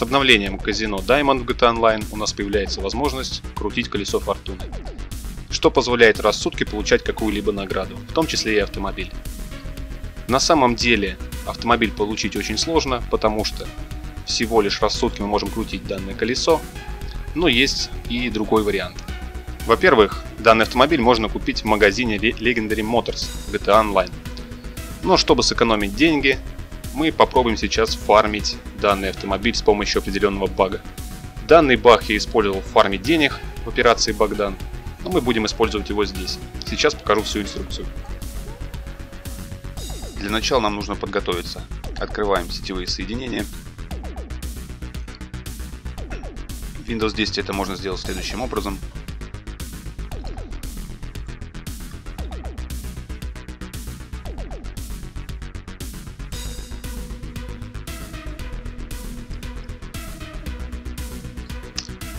С обновлением казино Diamond в GTA Online у нас появляется возможность крутить колесо фортуны, что позволяет раз в сутки получать какую-либо награду, в том числе и автомобиль. На самом деле автомобиль получить очень сложно, потому что всего лишь раз в сутки мы можем крутить данное колесо, но есть и другой вариант. Во-первых, данный автомобиль можно купить в магазине Legendary Motors GTA Online. Но чтобы сэкономить деньги, мы попробуем сейчас фармить данный автомобиль с помощью определенного бага. Данный баг я использовал в фарме денег в операции Богдан, но мы будем использовать его здесь. Сейчас покажу всю инструкцию. Для начала нам нужно подготовиться. Открываем сетевые соединения. В Windows 10 это можно сделать следующим образом.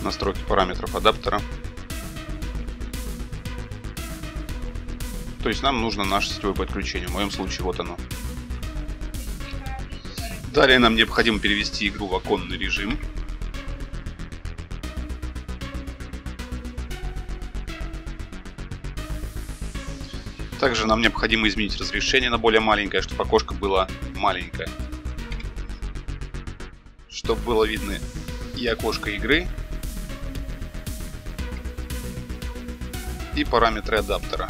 Настройки параметров адаптера. То есть нам нужно наше сетевое подключение. В моем случае вот оно. Далее нам необходимо перевести игру в оконный режим. Также нам необходимо изменить разрешение на более маленькое, чтобы окошко было маленькое. Чтобы было видно и окошко игры, и параметры адаптера.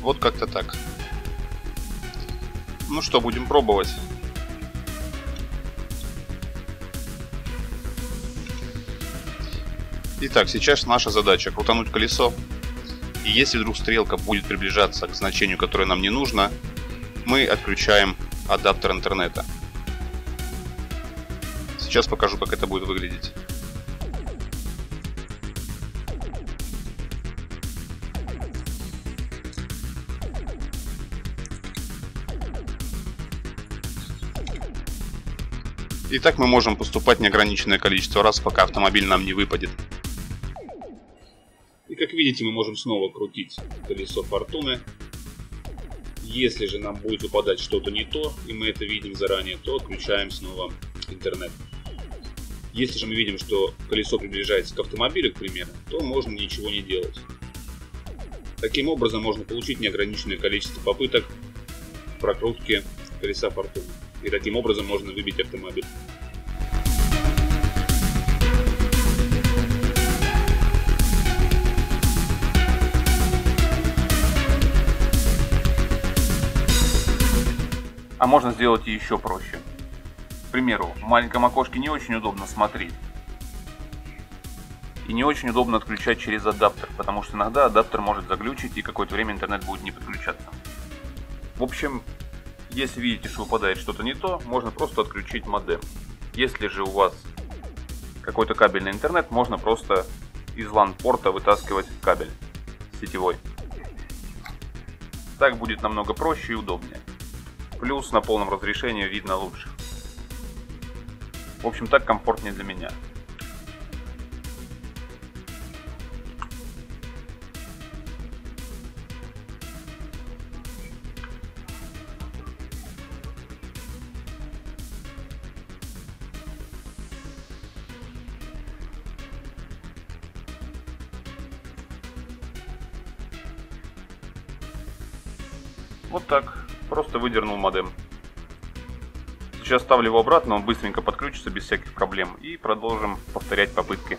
Вот как-то так. Ну что, будем пробовать. Итак, сейчас наша задача крутануть колесо. И если вдруг стрелка будет приближаться к значению, которое нам не нужно, мы отключаем адаптер интернета. Сейчас покажу, как это будет выглядеть. И так мы можем поступать неограниченное количество раз, пока автомобиль нам не выпадет. И как видите, мы можем снова крутить колесо фортуны. Если же нам будет выпадать что-то не то, и мы это видим заранее, то отключаем снова интернет. Если же мы видим, что колесо приближается к автомобилю, к примеру, то можно ничего не делать. Таким образом можно получить неограниченное количество попыток прокрутки колеса фортуны и таким образом можно выбить автомобиль. А можно сделать и еще проще. К примеру, в маленьком окошке не очень удобно смотреть. И не очень удобно отключать через адаптер, потому что иногда адаптер может заглючить и какое-то время интернет будет не подключаться. В общем, если видите, что выпадает что-то не то, можно просто отключить модем. Если же у вас какой-то кабельный интернет, можно просто из LAN-порта вытаскивать кабель сетевой. Так будет намного проще и удобнее. Плюс на полном разрешении видно лучше. В общем, так комфортнее для меня. Вот так. Просто выдернул модем. Сейчас ставлю его обратно, он быстренько подключится без всяких проблем. И продолжим повторять попытки.